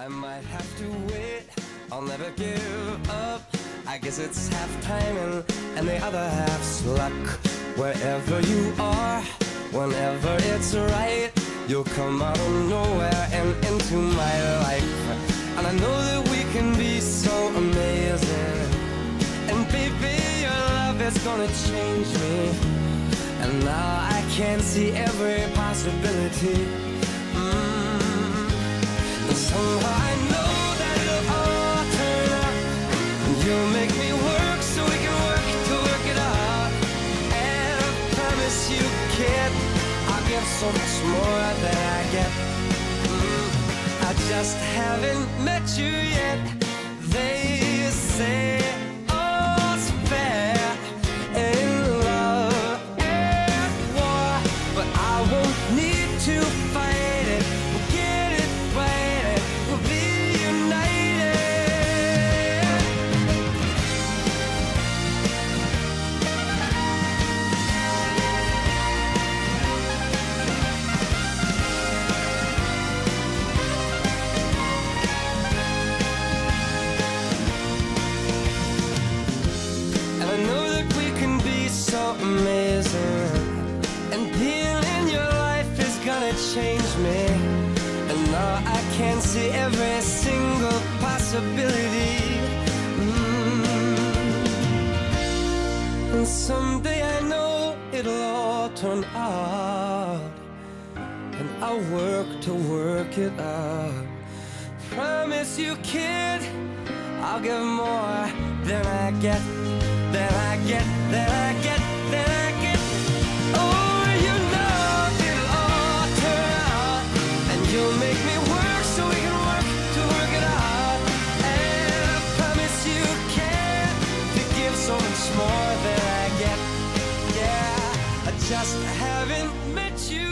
I might have to wait, I'll never give up. I guess it's half timing and the other half's luck. Wherever you are, whenever it's right, you'll come out of nowhere and into my life. And I know that we can be so amazing. And baby, your love is gonna change me. And now I can see every possibility. So much more than I get. Mm. I just haven't met you yet. Know that we can be so amazing. And in your life is gonna change me. And now I can see every single possibility. Mm. And someday I know it'll all turn out. And I'll work to work it out. Promise you, kid, I'll give more than I get, than I get, than I get, than I get. Oh, you know it'll all turn out, and you'll make me work so we can work to work it out. And I promise you can to give so much more than get. Yeah, I just haven't met you